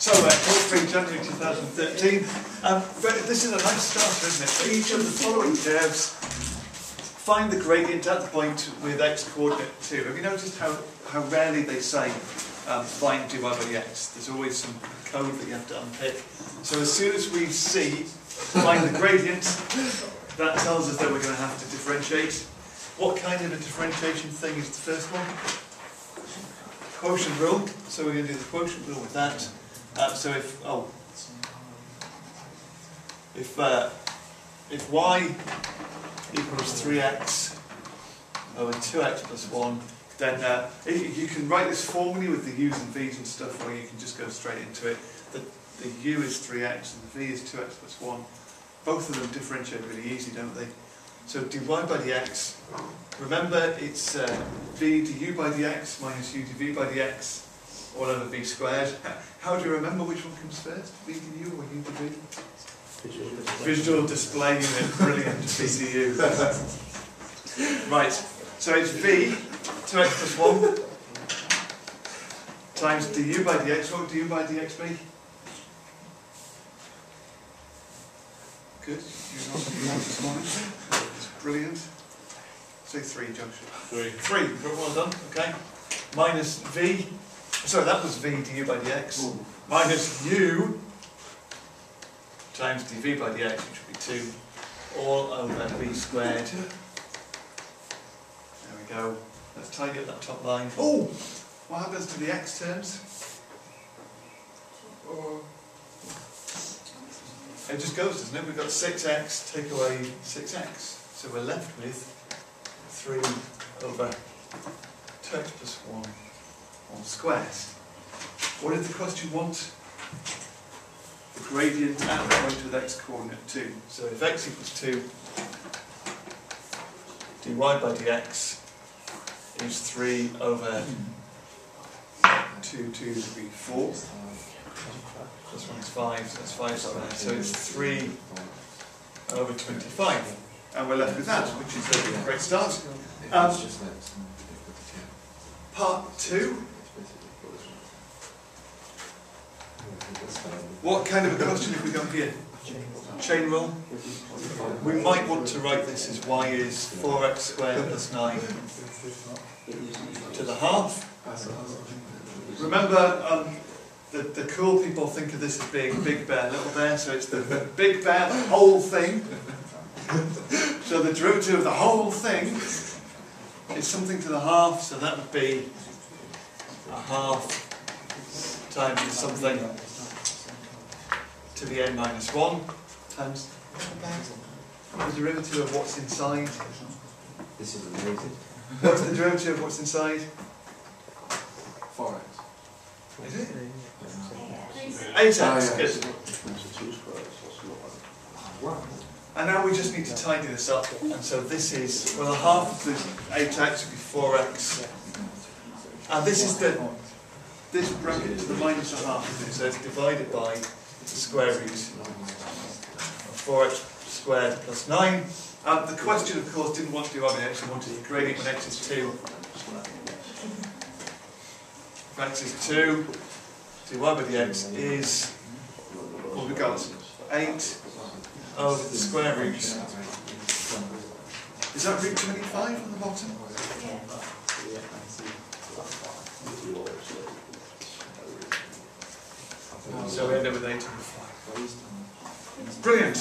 So, uh, 3 January 2013. Um, this is a nice starter, isn't it? Each of the following curves, find the gradient at the point with x coordinate 2. Have you noticed how, how rarely they say um, find dy by dx? There's always some code that you have to unpick. So as soon as we see find the gradient, that tells us that we're going to have to differentiate. What kind of a differentiation thing is the first one? Quotient rule. So we're going to do the quotient rule with that. Uh, so if oh, if uh, if y equals 3x over 2x plus 1, then uh, you can write this formally with the u's and v's and stuff, or you can just go straight into it. The, the u is 3x and the v is 2x plus 1. Both of them differentiate really easy, don't they? So dy by dx, remember it's uh, v du by dx minus u dv by dx all over v squared. How do you remember which one comes first, v du or u dv? Visual display unit, brilliant, VDU. right, so it's v, 2x plus 1, times du by dx. What would du by dx be? Good, you're not this morning. It's brilliant. Say 3, Joshua. 3. 3, well done, okay. Minus v, sorry, that was v du by dx. Minus u times dv by dx, which would be 2, all over v squared. There we go. Let's tidy up that top line. Oh! What happens to the x terms? It just goes, doesn't it? We've got 6x, take away 6x. So we're left with 3 over 2x plus 1 all squares. What is the question want? The gradient at the point with x coordinate 2. So if x equals 2, dy by dx is 3 over 2, 2 would be 4. This one is 5, so that's 5 squared. So it's 3 over 25. And we're left with that, which is a great start. Um, part 2. What kind of a question have we got here? Chain rule. We might want to write this as y is 4x squared plus 9 to the half. Remember, um, the, the cool people think of this as being big bear, little bear, so it's the, the big bear, the whole thing. so the derivative of the whole thing is something to the half, so that would be a half times something to the n minus 1 times the derivative of what's inside. This is amazing. What's the derivative of what's inside? 4x. Is it? 8x, good. And now we just need to tidy this up. And so this is, well, half of the 8x would be 4x. And this is the, this bracket is the minus a half, isn't it? So it's divided by the square root of 4x squared plus 9. Um, the question, of course, didn't want to do other x, it wanted the gradient when x is 2. If x is 2, dy by dx is, what we got? 8 over the square root. Is that root 25 on the bottom? So we end up with 8 over 5. Brilliant.